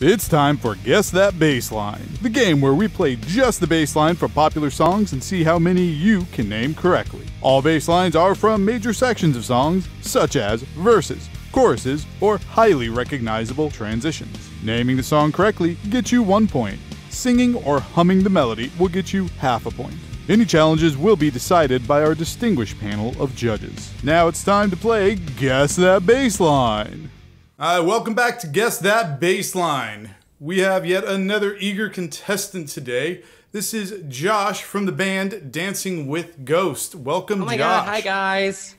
It's time for Guess That Bassline, the game where we play just the bassline for popular songs and see how many you can name correctly. All basslines are from major sections of songs, such as verses, choruses, or highly recognizable transitions. Naming the song correctly gets you one point. Singing or humming the melody will get you half a point. Any challenges will be decided by our distinguished panel of judges. Now it's time to play Guess That Bassline. Uh, welcome back to Guess That Bassline. We have yet another eager contestant today. This is Josh from the band Dancing with Ghost. Welcome, Oh my Josh. god, hi guys.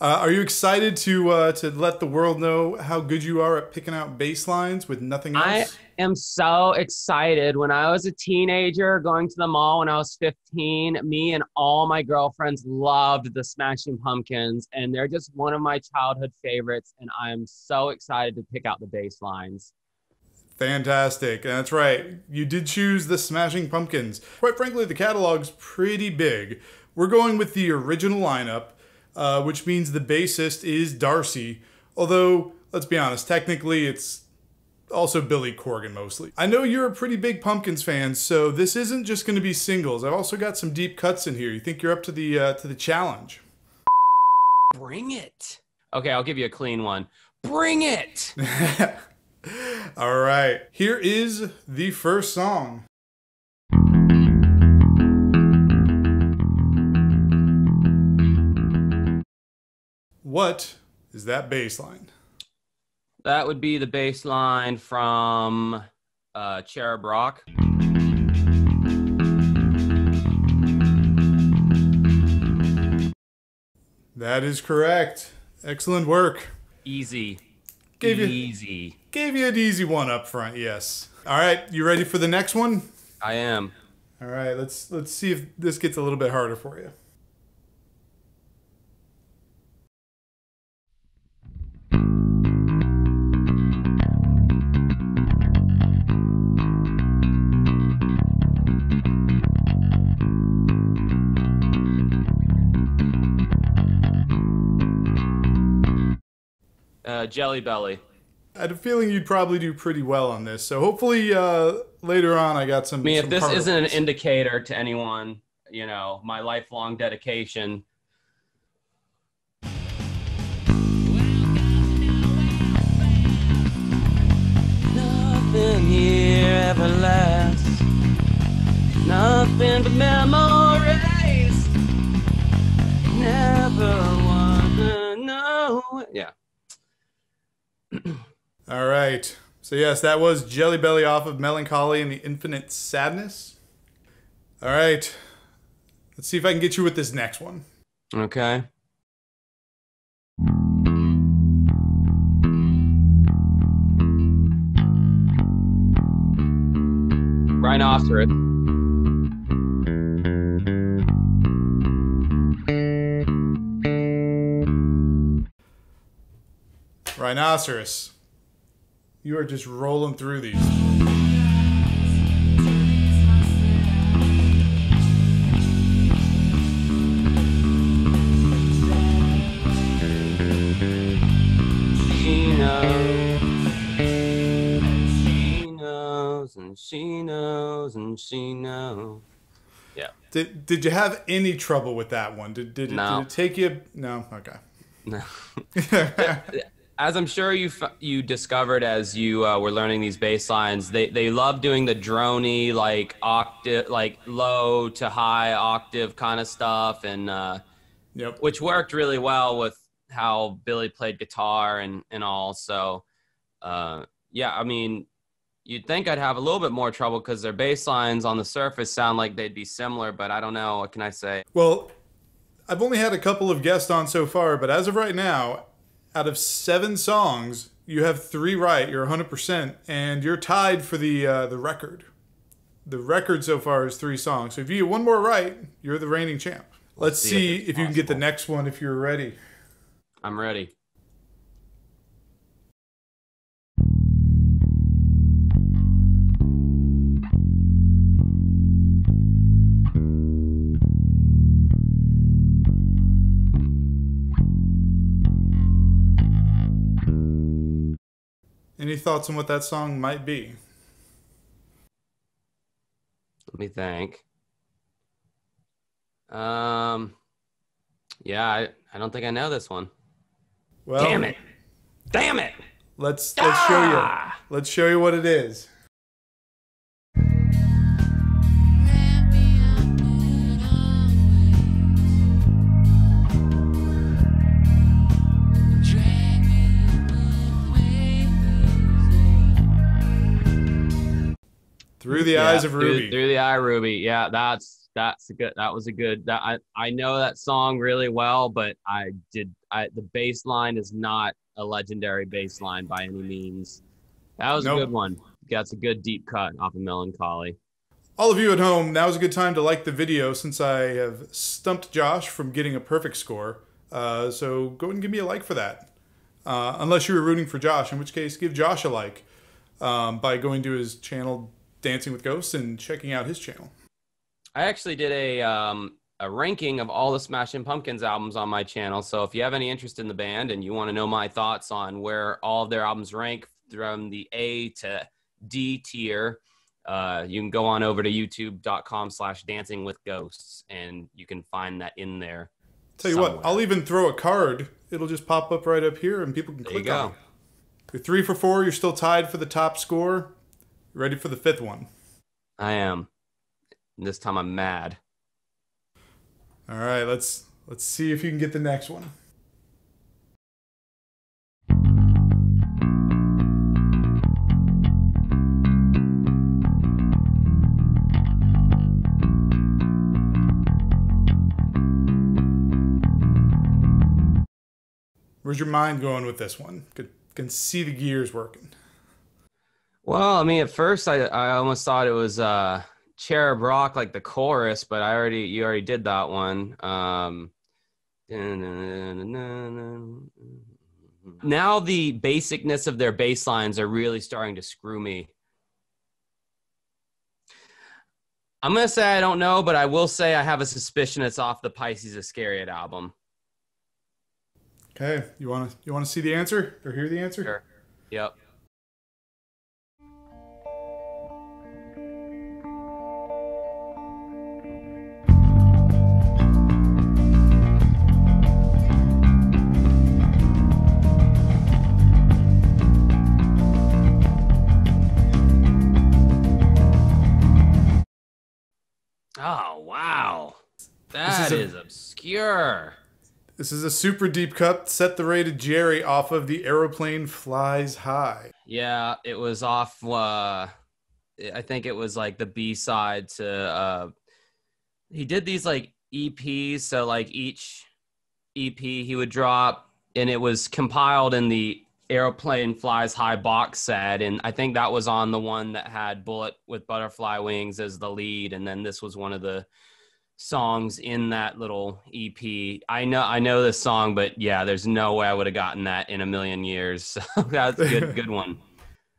Uh, are you excited to uh, to let the world know how good you are at picking out bass lines with nothing I else? Am so excited. When I was a teenager going to the mall when I was 15, me and all my girlfriends loved the Smashing Pumpkins, and they're just one of my childhood favorites. And I'm so excited to pick out the bass lines. Fantastic. That's right. You did choose the Smashing Pumpkins. Quite frankly, the catalog's pretty big. We're going with the original lineup, uh, which means the bassist is D'arcy. Although, let's be honest, technically it's also Billy Corgan mostly. I know you're a pretty big Pumpkins fan, so this isn't just going to be singles. I've also got some deep cuts in here. You think you're up to the uh, to the challenge? Bring it. Okay, I'll give you a clean one. Bring it. All right. Here is the first song. What is that bass line? That would be the bass line from uh, Cherub Rock. That is correct. Excellent work. Easy. Gave you- Easy. Gave you an easy one up front, yes. All right, you ready for the next one? I am. All right, let's let's see if this gets a little bit harder for you. Uh, Jelly Belly. I had a feeling you'd probably do pretty well on this, so hopefully uh, later on I got some. I mean, if this isn't an indicator to anyone, you know, my lifelong dedication. Nothing here ever lasts. Nothing but memories. All right. So yes, that was Jelly Belly off of Mellon Collie and the Infinite Sadness. All right. Let's see if I can get you with this next one. Okay. Rhinoceros. Rhinoceros. You are just rolling through these. She knows. She knows, and she knows, and she knows. Yeah. Did Did you have any trouble with that one? Did Did, it- No. did it take you? No. Okay. No. as I'm sure you f- you discovered as you uh, were learning these bass lines, they they love doing the drony like octave, like low to high octave kind of stuff, and uh, Yep. which worked really well with how Billy played guitar and and all. So, uh, yeah, I mean, you'd think I'd have a little bit more trouble because their bass lines on the surface sound like they'd be similar, but I don't know. What can I say? Well, I've only had a couple of guests on so far, but as of right now, out of seven songs, you have three right. You're 100%, and you're tied for the uh, the record. The record so far is three songs. So if you get one more right, you're the reigning champ. Let's, see see, if if, you can get the next one if you're ready. I'm ready. Any thoughts on what that song might be? Let me think. Um, yeah, I, I don't think I know this one. Well, Damn it! Damn it! Let's let's show you. Ah! Let's show you what it is. The Yeah, eyes of through- Ruby. Through, the eye, Ruby. Yeah, that's that's a good. That was a good. That I I know that song really well, but I did. I the bass line is not a legendary bass line by any means. That was Nope. a good one. That's a good deep cut off of Mellon Collie. All of you at home, now is a good time to like the video since I have stumped Josh from getting a perfect score. Uh, so go ahead and give me a like for that. Uh, unless you were rooting for Josh, in which case give Josh a like um, by going to his channel Dancing with Ghosts and checking out his channel. I actually did a um a ranking of all the Smashing Pumpkins albums on my channel. So if you have any interest in the band and you want to know my thoughts on where all of their albums rank from the A to D tier, uh, you can go on over to youtube.com slash dancing with ghosts and you can find that in there. Tell you what. I'll even throw a card. It'll just pop up right up here and people can There click on it. You're three for four. You're still tied for the top score. Ready for the fifth one? I am. And This time I'm mad. All right, let's let's see if you can get the next one. Where's your mind going with this one? Can, can see the gears working. Well, I mean, at first I, I almost thought it was uh Cherub Rock, like the chorus, but I already you already did that one. Um, now the basicness of their bass lines are really starting to screw me. I'm gonna say I don't know, but I will say I have a suspicion it's off the Pisces Iscariot album. Okay, you want to you want to see the answer or hear the answer? Sure. Yep. This is a super deep cut. Set the Ray to Jerry off of the aeroplane flies high. Yeah, it was off. Uh, I think it was like the B side to. Uh, he did these like EPs, so like each EP he would drop, and it was compiled in the Aeroplane Flies High box set, and I think that was on the one that had Bullet with Butterfly Wings as the lead, and then this was one of the songs in that little EP. I know I know this song, but yeah, there's no way I would have gotten that in a million years. So that's a good good one.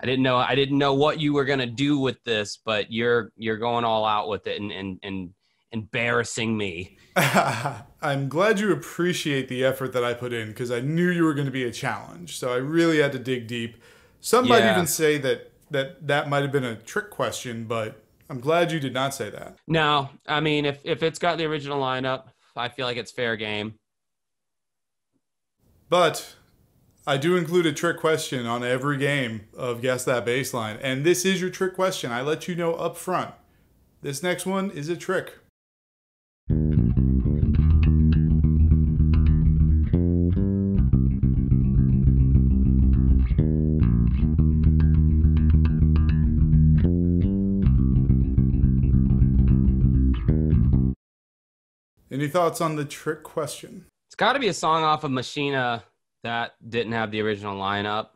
I didn't know I didn't know what you were gonna do with this, but you're you're going all out with it and and, and embarrassing me. I'm glad you appreciate the effort that I put in because I knew you were going to be a challenge. So I really had to dig deep. Some might even say that that that might have been a trick question, but I'm glad you did not say that. No, I mean if if it's got the original lineup, I feel like it's fair game. But I do include a trick question on every game of Guess That Bassline. And this is your trick question. I let you know up front. This next one is a trick. Any thoughts on the trick question? It's got to be a song off of Machina that didn't have the original lineup.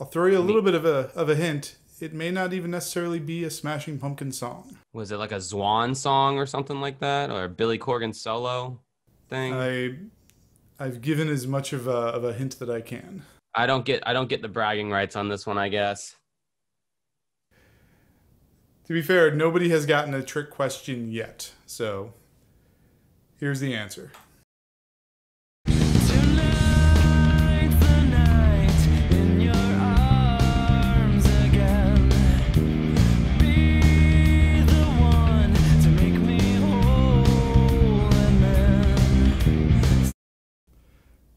I'll throw you a little bit of a of a hint. It may not even necessarily be a Smashing Pumpkin song. Was it like a Zwan song or something like that, or a Billy Corgan solo thing? I I've given as much of a of a hint that I can. I don't get I don't get the bragging rights on this one. I guess. To be fair, nobody has gotten a trick question yet. So Here's the answer.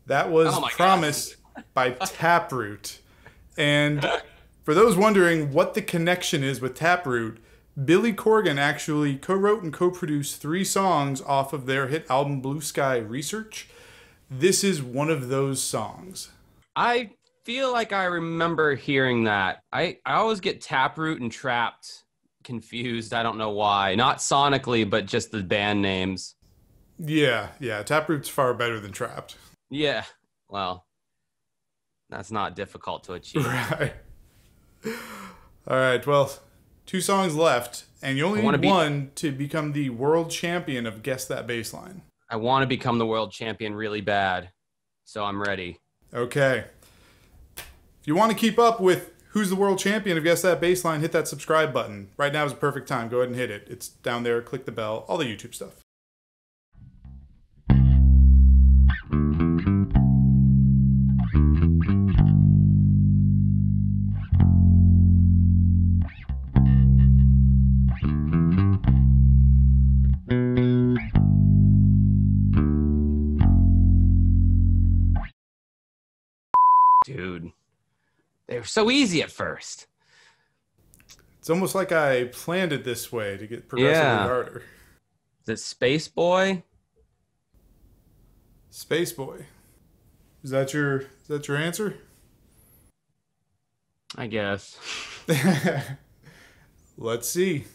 That was oh by Taproot. And for those wondering what the connection is with Taproot, Billy Corgan actually co wrote and co produced three songs off of their hit album Blue Sky Research. This is one of those songs. I feel like I remember hearing that. I, I always get Taproot and Trapt confused. I don't know why. Not sonically, but just the band names. Yeah, yeah, Taproot's far better than Trapt. Yeah. Well, that's not difficult to achieve. Right. All right, well, two songs left, and you only need be- one to become the world champion of Guess That Bassline. I want to become the world champion really bad. So I'm ready. Okay. If you want to keep up with who's the world champion of Guess That Bassline, hit that subscribe button. Right now is a perfect time. Go ahead and hit it. It's down there. Click the bell, all the YouTube stuff. They were so easy at first. It's almost like I planned it this way to get progressively Yeah. harder. Is it Space Boy? Space Boy. Is that your is that your answer? I guess. Let's see.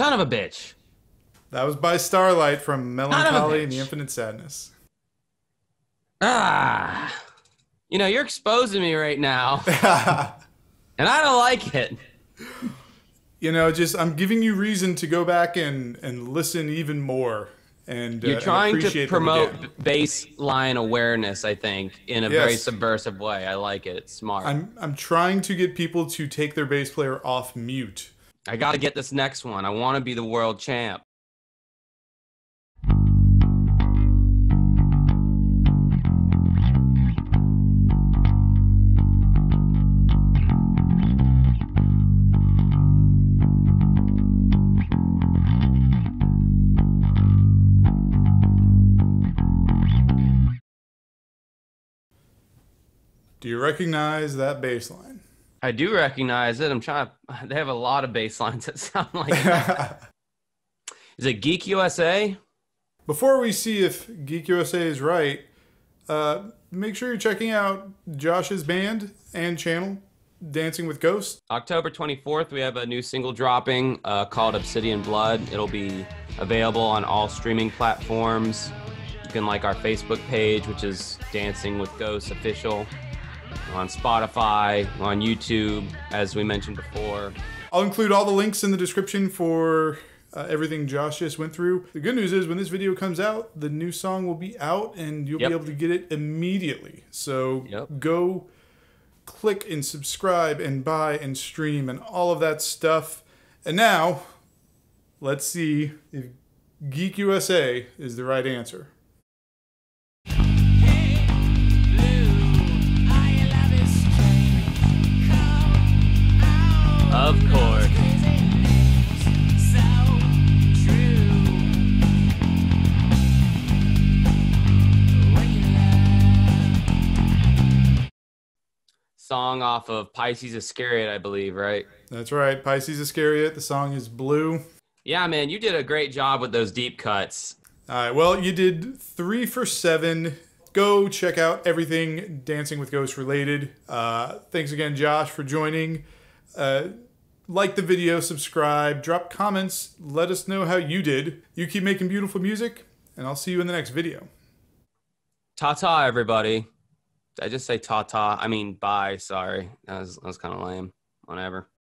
Son of a bitch. That was by Starlight from Mellon Collie and the. Infinite Sadness. Ah. You know, you're exposing me right now, and I don't like it. you know, just I'm giving you reason to go back and and listen even more. And uh, You're and trying to appreciate them promote baseline awareness, I think, in a very subversive way. I like it. It's smart. I'm I'm trying to get people to take their bass player off mute. I got to get this next one. I want to be the world champ. Do you recognize that bass line? I do recognize it. I'm trying to. They have a lot of bass lines that sound like. Is it Geek USA? Before we see if Geek USA is right, uh, make sure you're checking out Josh's band and channel, Dancing with Ghosts. October 24th, we have a new single dropping uh, called Obsidian Blood. It'll be available on all streaming platforms. You can like our Facebook page, which is Dancing with Ghosts Official, on Spotify, on YouTube, as we mentioned before. I'll include all the links in the description for uh, everything Josh just went through. The good news is when this video comes out, the new song will be out and you'll Yep. be able to get it immediately. So Yep. go click and subscribe and buy and stream and all of that stuff. And now, let's see if Geek USA is the right answer. Of course. Song off of Pisces Iscariot, I believe, right? That's right, Pisces Iscariot. The song is Blue. Yeah, man, you did a great job with those deep cuts. All right, well, you did three for seven. Go check out everything Dancing with Ghosts related. Uh, thanks again, Josh, for joining. Uh, like the video, subscribe, drop comments, let us know how you did. You keep making beautiful music, and I'll see you in the next video. Ta ta, everybody. Did I just say ta ta? I mean, bye. Sorry. That was, that was kind of lame. Whatever.